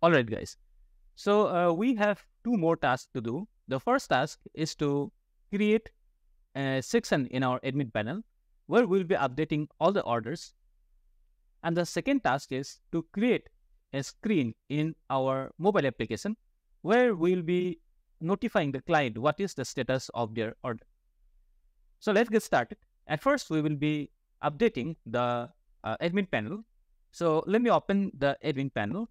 All right, guys. So uh, we have two more tasks to do. The first task is to create a section in our admin panel where we'll be updating all the orders. And the second task is to create a screen in our mobile application where we'll be notifying the client what is the status of their order. So let's get started. At first, we will be updating the uh, admin panel. So let me open the admin panel.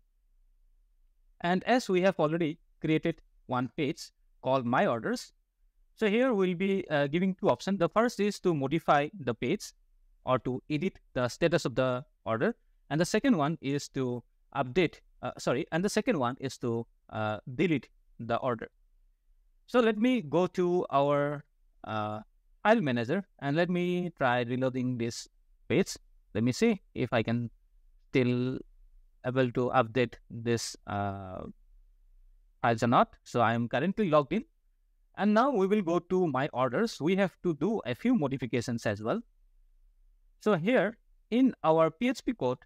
And as we have already created one page called My Orders, so here we'll be uh, giving two options. The first is to modify the page or to edit the status of the order. And the second one is to update, uh, sorry, and the second one is to uh, delete the order. So let me go to our uh, file manager and let me try reloading this page. Let me see if I can still able to update this uh, files or not. So I am currently logged in. And now we will go to my orders. We have to do a few modifications as well. So here in our PHP code,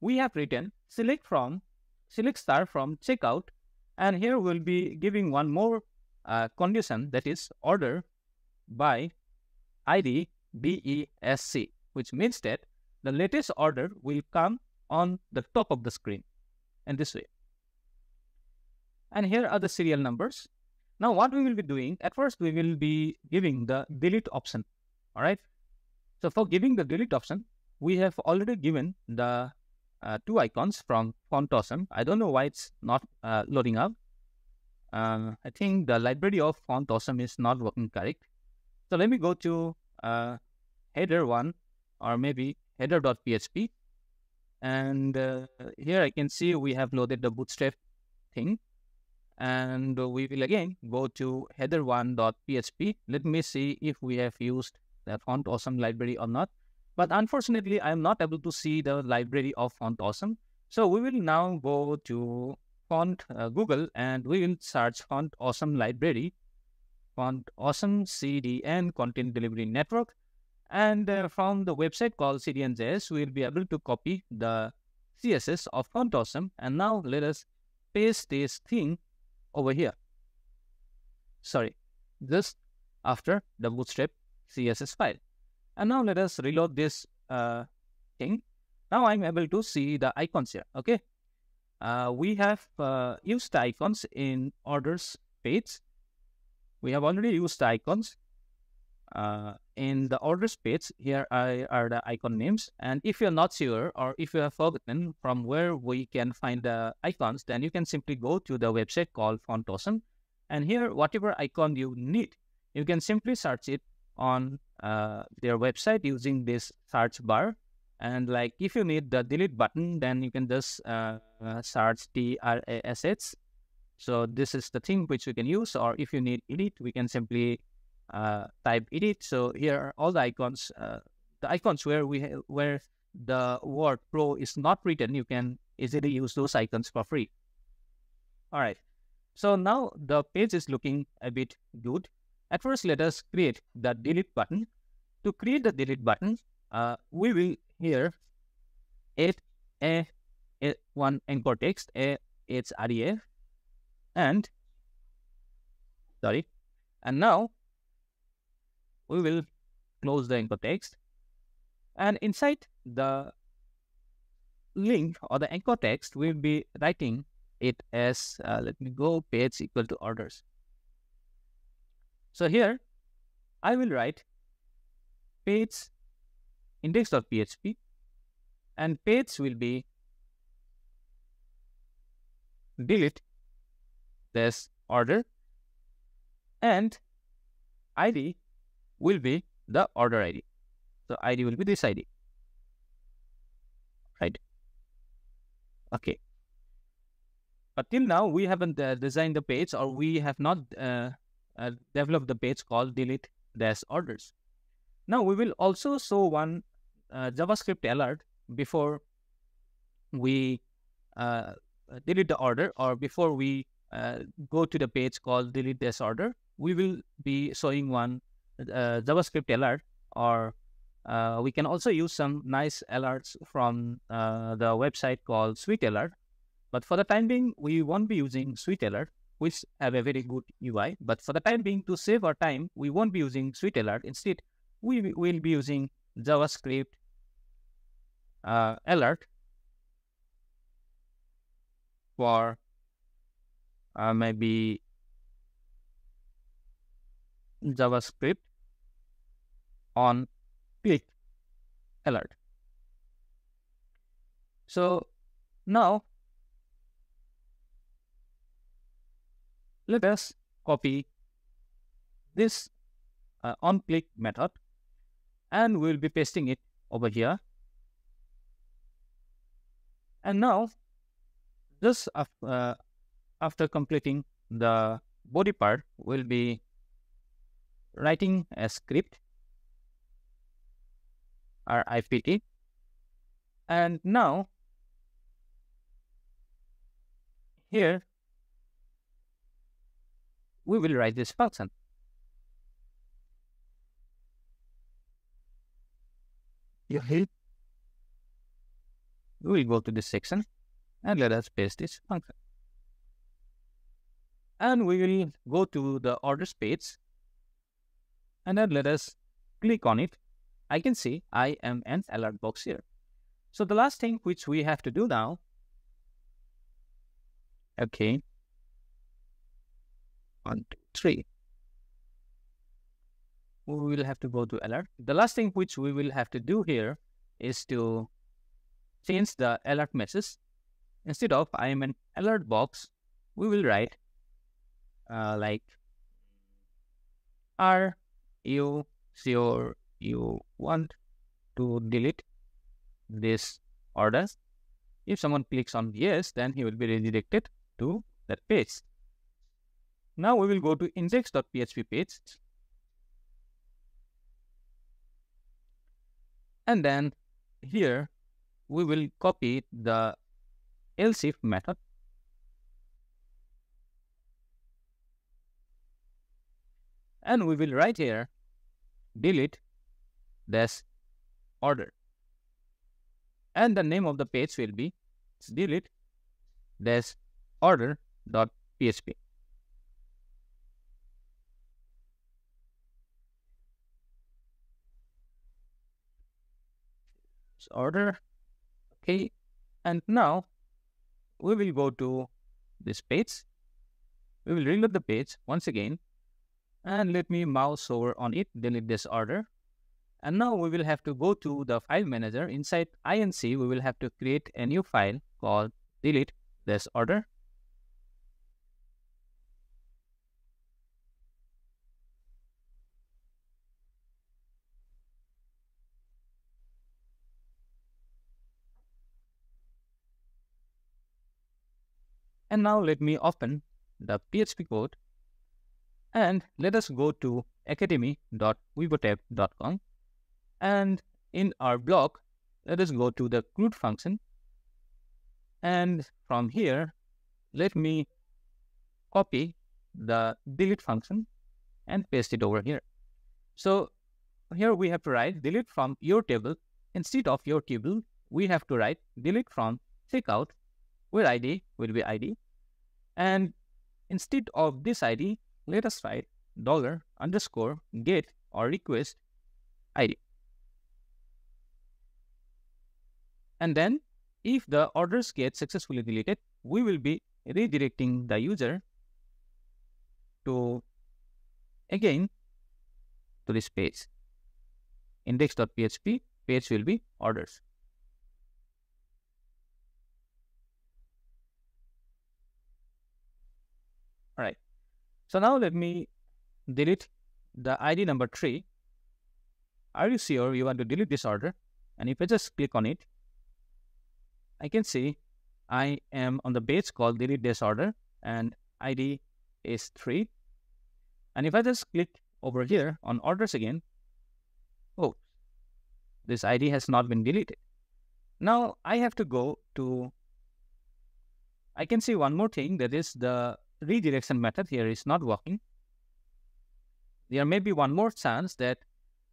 we have written select from, select star from checkout. And here we'll be giving one more uh, condition that is order by ID DESC, which means that the latest order will come on the top of the screen in this way. And here are the serial numbers. Now what we will be doing, at first we will be giving the delete option. All right. So for giving the delete option, we have already given the uh, two icons from Font Awesome. I don't know why it's not uh, loading up. Uh, I think the library of Font Awesome is not working correct. So let me go to uh, header one or maybe header.php. And uh, here I can see we have loaded the bootstrap thing. And we will again go to header1.php. Let me see if we have used the Font Awesome library or not. But unfortunately, I am not able to see the library of Font Awesome. So we will now go to Font uh, Google and we will search Font Awesome library, Font Awesome CDN Content Delivery Network. And uh, from the website called CDN.js, we'll be able to copy the CSS of Awesome. And now let us paste this thing over here. Sorry, just after the Bootstrap CSS file. And now let us reload this uh, thing. Now I'm able to see the icons here. Okay. Uh, we have uh, used the icons in orders page. We have already used the icons uh, in the orders page, here are, are, the icon names. And if you're not sure or if you have forgotten from where we can find the icons, then you can simply go to the website called Font Awesome. And here, whatever icon you need, you can simply search it on uh, their website using this search bar. And like if you need the delete button, then you can just uh, uh search TRASH. So this is the thing which you can use. Or if you need edit, we can simply uh, type edit. So here are all the icons. Uh, the icons where we where the word pro is not written, you can easily use those icons for free. All right. So now the page is looking a bit good. At first, let us create the delete button. To create the delete button, uh, we will here add a, a one anchor text, a href, and sorry, and now we will close the anchor text. And inside the link or the anchor text, we'll be writing it as, uh, let me go, page equal to orders. So here, I will write page index.php and page will be delete this order and id will be the order ID. So ID will be this ID. Right. Okay. But till now, we haven't uh, designed the page or we have not uh, uh, developed the page called delete dash orders. Now we will also show one uh, JavaScript alert before we uh, delete the order or before we uh, go to the page called delete this order. We will be showing one uh, JavaScript alert, or uh, we can also use some nice alerts from uh, the website called Sweet Alert. But for the time being, we won't be using Sweet Alert, which have a very good UI. But for the time being, to save our time, we won't be using Sweet Alert. Instead, we will be using JavaScript uh, alert for uh, maybe JavaScript on click alert. So now let us copy this uh, on click method and we'll be pasting it over here. And now just uh, after completing the body part, we'll be writing a script RIPT. And now here we will write this function. You hit. We will go to this section and let us paste this function. And we will go to the orders page and then let us click on it. I can see I am an alert box here. So the last thing which we have to do now, okay, one, two, three. We will have to go to alert. The last thing which we will have to do here is to change the alert message. Instead of I am an alert box, we will write uh, like R you sure you want to delete this order. If someone clicks on yes, then he will be redirected to that page. Now we will go to index.php page. And then here we will copy the else if method and we will write here delete this order. And the name of the page will be delete this order dot php order okay. And now we will go to this page. We will reload the page once again. And let me mouse over on it, delete this order. And now we will have to go to the file manager. Inside INC, we will have to create a new file called delete this order. And now let me open the PHP code and let us go to academy.webotapp.com. And in our block, let us go to the CRUD function. And from here, let me copy the delete function and paste it over here. So here we have to write delete from your table. Instead of your table, we have to write delete from checkout where ID will be ID. And instead of this ID, let us write dollar underscore get or request ID. And then if the orders get successfully deleted, we will be redirecting the user to again to this page. Index.php page will be orders. All right. So now let me delete the ID number 3. Are you sure you want to delete this order? And if I just click on it, I can see I am on the page called delete this order and ID is 3. And if I just click over here on orders again, oh, this ID has not been deleted. Now I have to go to, I can see one more thing that is the redirection method here is not working, there may be one more chance that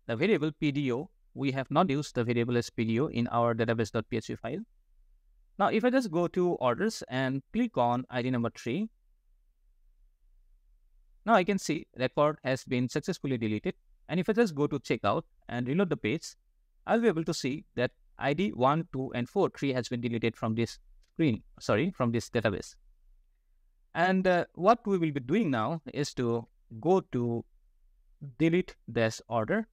the variable PDO, we have not used the variable as PDO in our database.php file. Now, if I just go to orders and click on ID number three, now I can see record has been successfully deleted. And if I just go to checkout and reload the page, I'll be able to see that ID 1, 2, and 4 3 has been deleted from this screen, sorry, from this database. And uh, what we will be doing now is to go to delete this order.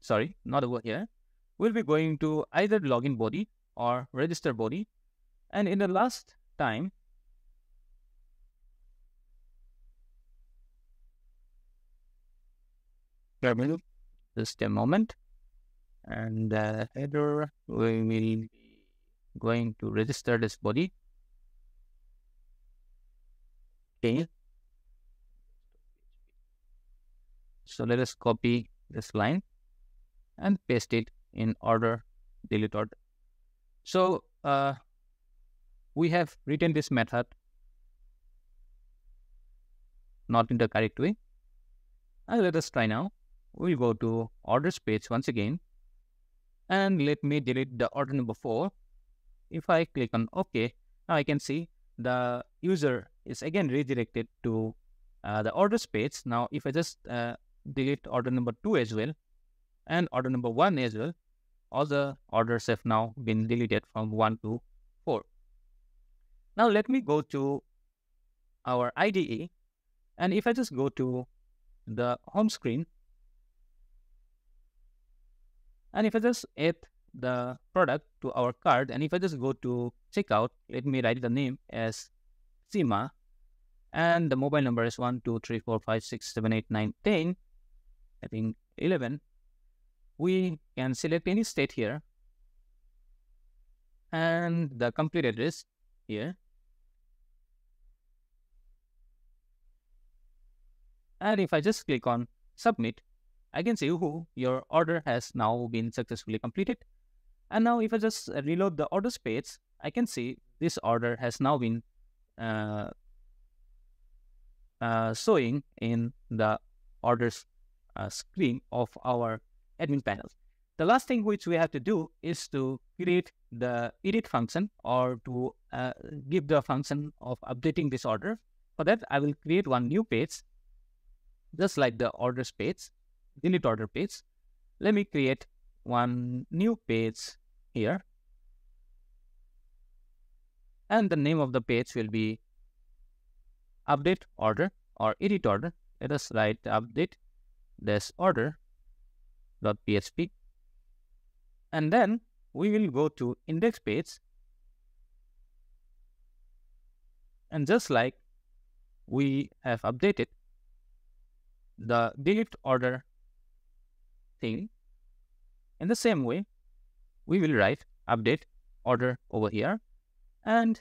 Sorry, not over here. We'll be going to either login body or register body. And in the last time, just a moment. And uh, header we will be going to register this body. Okay. So let us copy this line and paste it in order delete order so uh, we have written this method not in the correct way and let us try now we'll go to orders page once again and let me delete the order number 4. If I click on OK, now I can see the user is again redirected to uh, the orders page. Now, if I just uh, delete order number 2 as well and order number 1 as well, all the orders have now been deleted from 1 to 4. Now, let me go to our IDE and if I just go to the home screen, and if I just add the product to our card, and if I just go to checkout, let me write the name as Sima, and the mobile number is 1, 2, 3, 4, 5, 6, 7, 8, 9, 10, I think 11. We can select any state here and the complete address here. And if I just click on submit, I can see who your order has now been successfully completed. And now if I just reload the order page, I can see this order has now been uh, uh, showing in the orders uh, screen of our admin panel. The last thing which we have to do is to create the edit function or to uh, give the function of updating this order. For that, I will create one new page, just like the orders page delete order page. Let me create one new page here. And the name of the page will be update order or edit order. Let us write update this order dot php. And then we will go to index page. And just like we have updated the delete order thing. In the same way, we will write update order over here and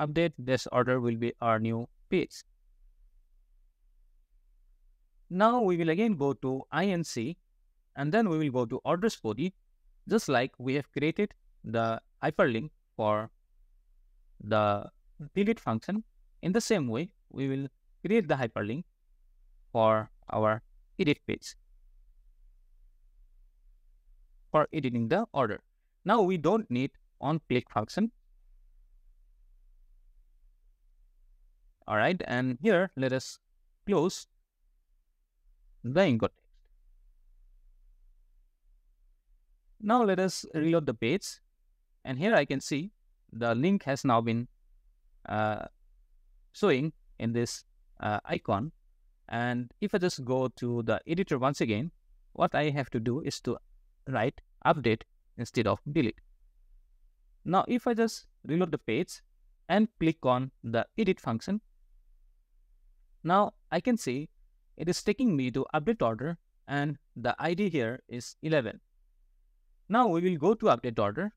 update this order will be our new page. Now we will again go to INC and then we will go to orders body just like we have created the hyperlink for the delete function. In the same way, we will create the hyperlink for our edit page for editing the order. Now we don't need on-click function. All right, and here let us close the anchor text. Now let us reload the page, and here I can see the link has now been uh, showing in this uh, icon. And if I just go to the editor once again, what I have to do is to write update instead of delete. Now, if I just reload the page and click on the edit function, now I can see it is taking me to update order and the ID here is 11. Now we will go to update order.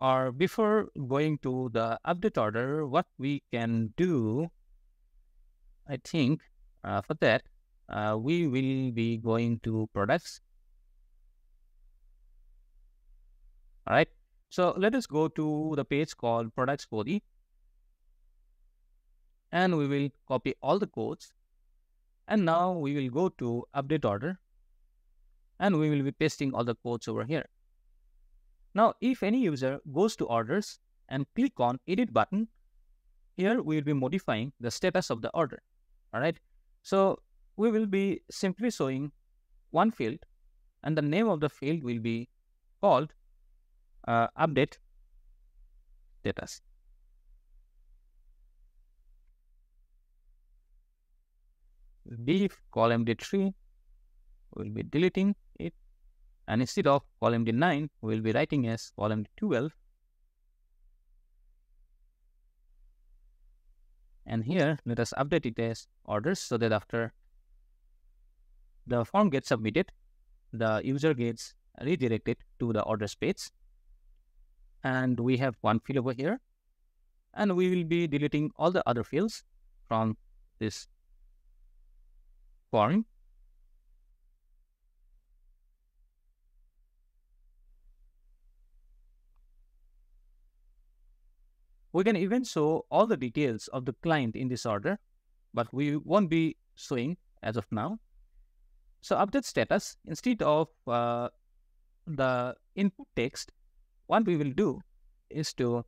Or before going to the update order, what we can do, I think uh, for that, uh, we will be going to products. All right. So let us go to the page called products body. And we will copy all the codes. And now we will go to update order. And we will be pasting all the codes over here. Now, if any user goes to orders and click on edit button, here we will be modifying the status of the order. All right. So we will be simply showing one field and the name of the field will be called uh, update status. Div column D3 will be deleting and instead of column D9 we will be writing as column D12 and here let us update it as orders so that after the form gets submitted the user gets redirected to the orders page and we have one field over here. And we will be deleting all the other fields from this form We can even show all the details of the client in this order, but we won't be showing as of now. So update status, instead of uh, the input text, what we will do is to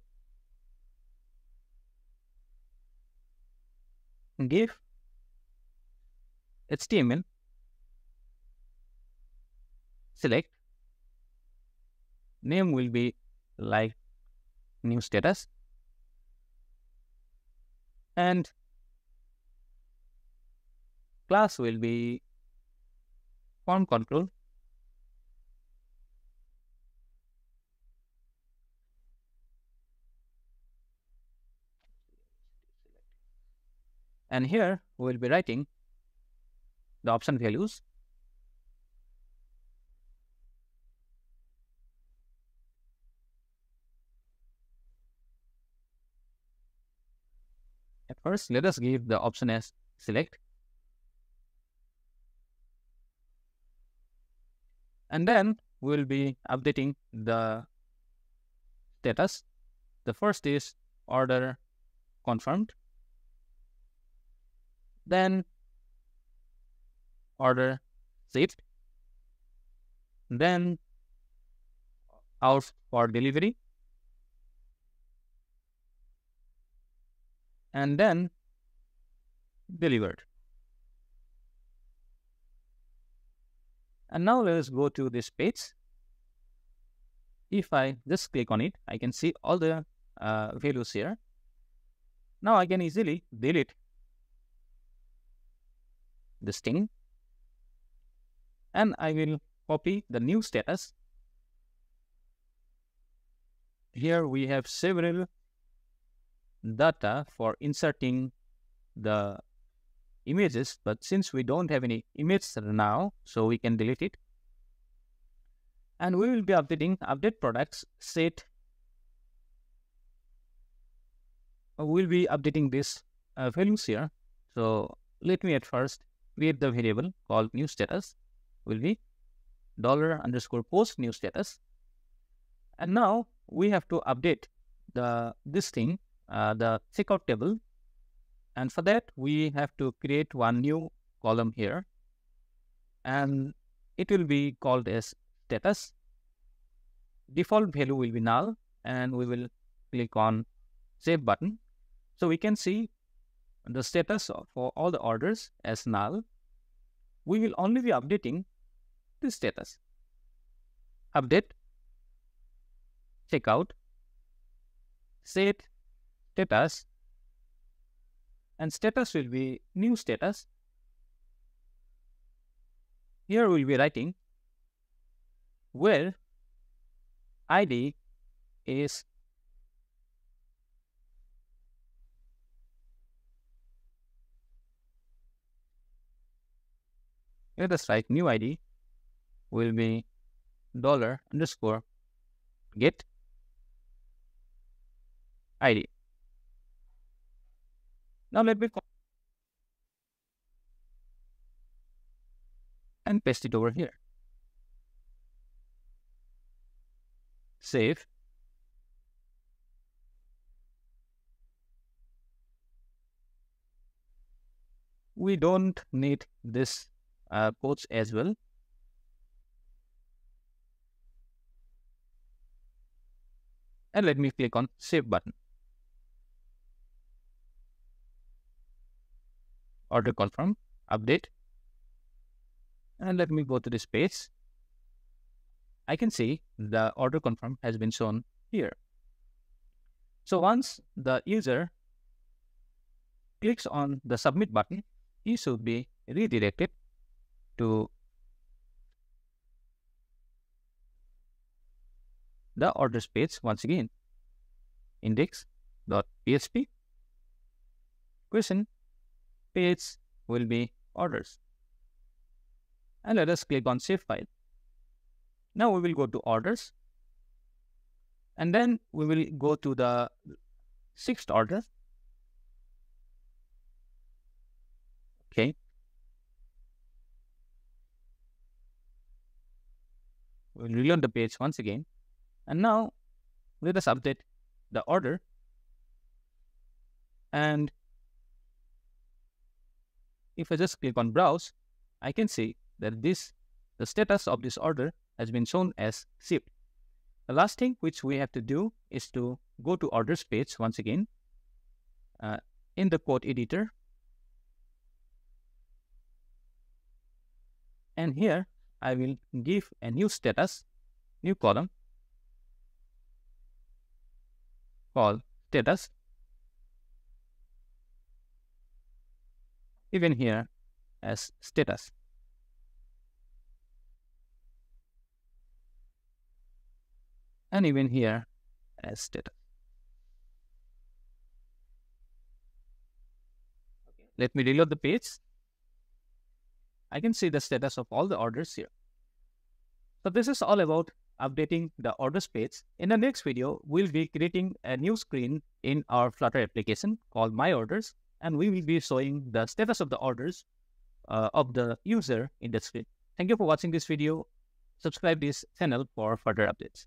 give HTML select name will be like new status and class will be form control. And here we will be writing the option values first, let us give the option as select. And then we will be updating the status. The first is order confirmed. Then order shipped. Then out for delivery. And then delivered. And now let us go to this page. If I just click on it, I can see all the uh, values here. Now I can easily delete this thing and I will copy the new status. Here we have several data for inserting the images, but since we don't have any image now, so we can delete it. And we will be updating update products set. Uh, we'll be updating this uh, values here. So let me at first create the variable called new status will be dollar underscore post new status. And now we have to update the this thing uh, the checkout table. And for that, we have to create one new column here. And it will be called as status. Default value will be null. And we will click on save button. So we can see the status for all the orders as null. We will only be updating the status. Update, checkout, set status and status will be new status. Here we'll be writing where ID is let us write new ID will be dollar underscore get ID. Now let me and paste it over here. Save. We don't need this uh, codes as well. And let me click on Save button. Order confirm, update. And let me go to this page. I can see the order confirm has been shown here. So once the user clicks on the submit button, he should be redirected to the orders page once again. Index.php question page will be orders. And let us click on save file. Now we will go to orders and then we will go to the sixth order. Okay. We'll reload the page once again. And now let us update the order. And if I just click on browse, I can see that this the status of this order has been shown as shipped. The last thing which we have to do is to go to orders page once again uh, in the code editor. And here I will give a new status, new column called status. Even here as status. and even here as status. Okay. Let me reload the page. I can see the status of all the orders here. So this is all about updating the orders page. In the next video, we'll be creating a new screen in our Flutter application called My Orders, and we will be showing the status of the orders uh, of the user in the screen. Thank you for watching this video. Subscribe this channel for further updates.